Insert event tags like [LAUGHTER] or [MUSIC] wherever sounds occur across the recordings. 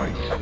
one.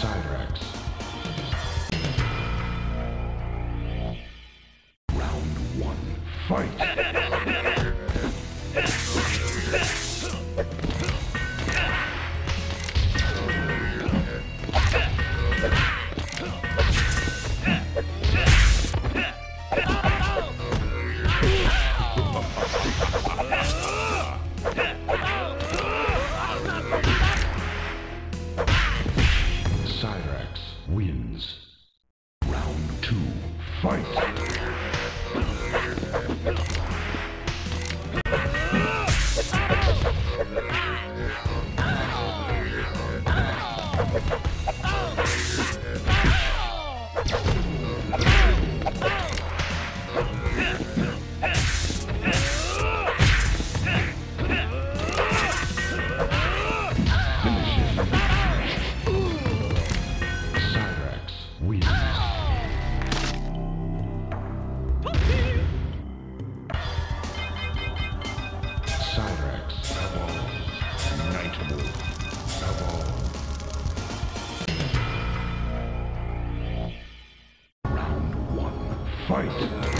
Cyrax. Round one. Fight! [LAUGHS] fight.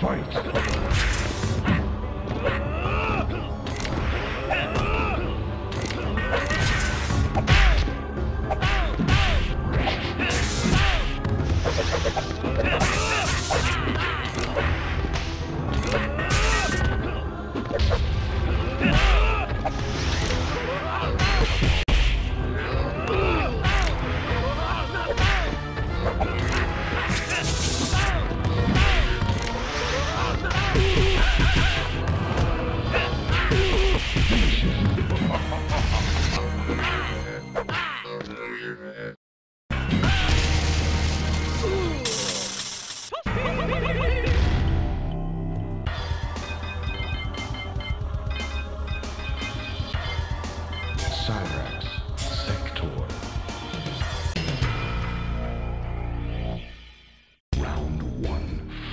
Fight!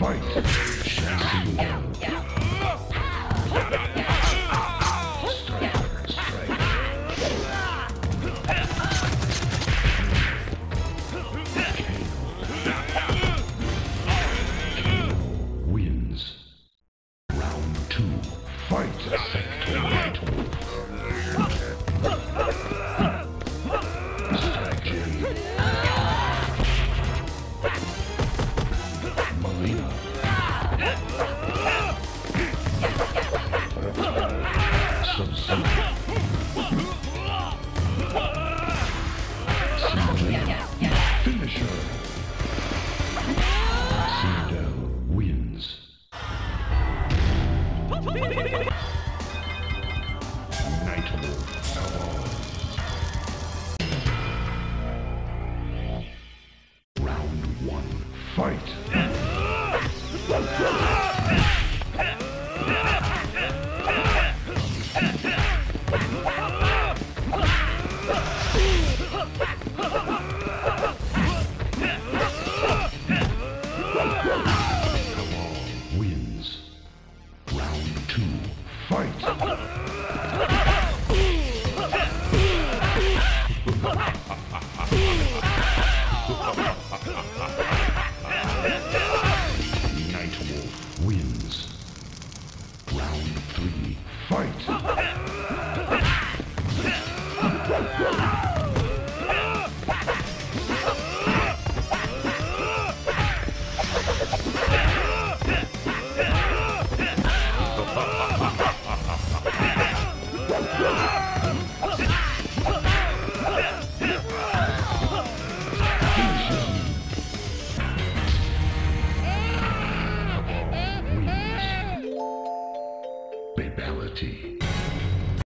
Fight! Well. Striker Cabal. Round one. Fight! Cabal